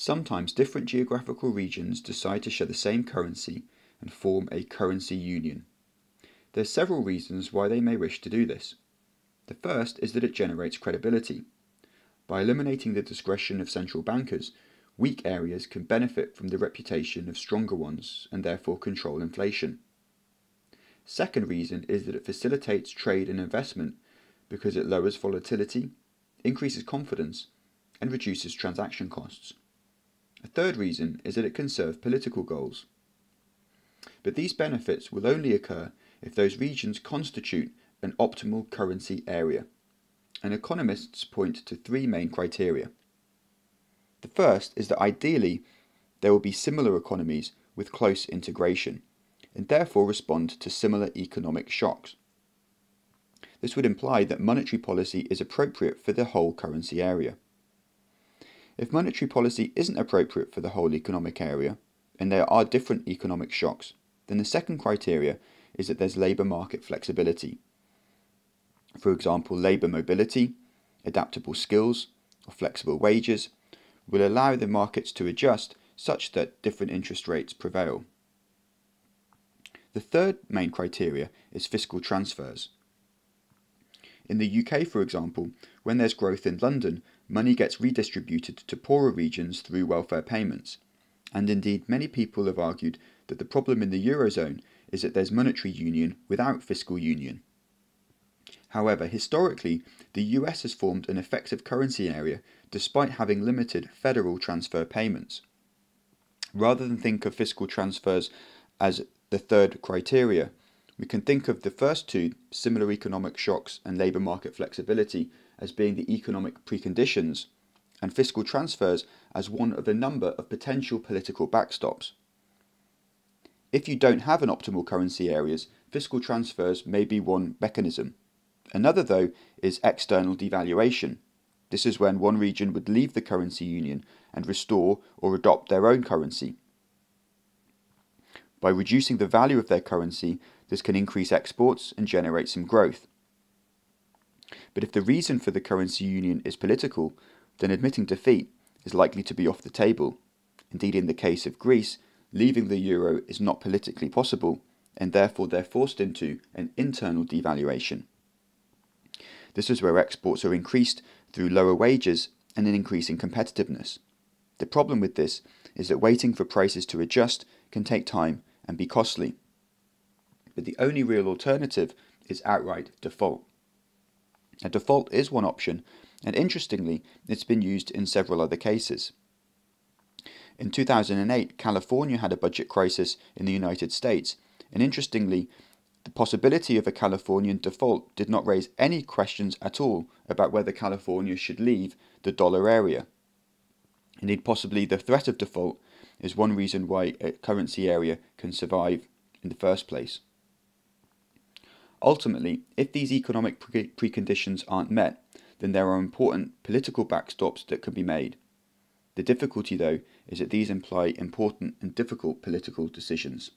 Sometimes different geographical regions decide to share the same currency and form a currency union. There are several reasons why they may wish to do this. The first is that it generates credibility. By eliminating the discretion of central bankers, weak areas can benefit from the reputation of stronger ones and therefore control inflation. Second reason is that it facilitates trade and investment because it lowers volatility, increases confidence, and reduces transaction costs. A third reason is that it can serve political goals. But these benefits will only occur if those regions constitute an optimal currency area. And economists point to three main criteria. The first is that ideally there will be similar economies with close integration, and therefore respond to similar economic shocks. This would imply that monetary policy is appropriate for the whole currency area. If monetary policy isn't appropriate for the whole economic area, and there are different economic shocks, then the second criteria is that there's labour market flexibility. For example, labour mobility, adaptable skills, or flexible wages will allow the markets to adjust such that different interest rates prevail. The third main criteria is fiscal transfers. In the UK, for example, when there's growth in London, money gets redistributed to poorer regions through welfare payments. And indeed, many people have argued that the problem in the Eurozone is that there's monetary union without fiscal union. However, historically, the US has formed an effective currency area despite having limited federal transfer payments. Rather than think of fiscal transfers as the third criteria, we can think of the first two, similar economic shocks and labour market flexibility, as being the economic preconditions, and fiscal transfers as one of a number of potential political backstops. If you don't have an optimal currency areas, fiscal transfers may be one mechanism. Another, though, is external devaluation. This is when one region would leave the currency union and restore or adopt their own currency. By reducing the value of their currency, this can increase exports and generate some growth. But if the reason for the currency union is political, then admitting defeat is likely to be off the table. Indeed, in the case of Greece, leaving the euro is not politically possible, and therefore they're forced into an internal devaluation. This is where exports are increased through lower wages and an increase in competitiveness. The problem with this is that waiting for prices to adjust can take time and be costly. But the only real alternative is outright default. A default is one option, and interestingly, it's been used in several other cases. In 2008, California had a budget crisis in the United States, and interestingly, the possibility of a Californian default did not raise any questions at all about whether California should leave the dollar area. Indeed, possibly the threat of default is one reason why a currency area can survive in the first place. Ultimately, if these economic pre- preconditions aren't met, then there are important political backstops that can be made. The difficulty, though, is that these imply important and difficult political decisions.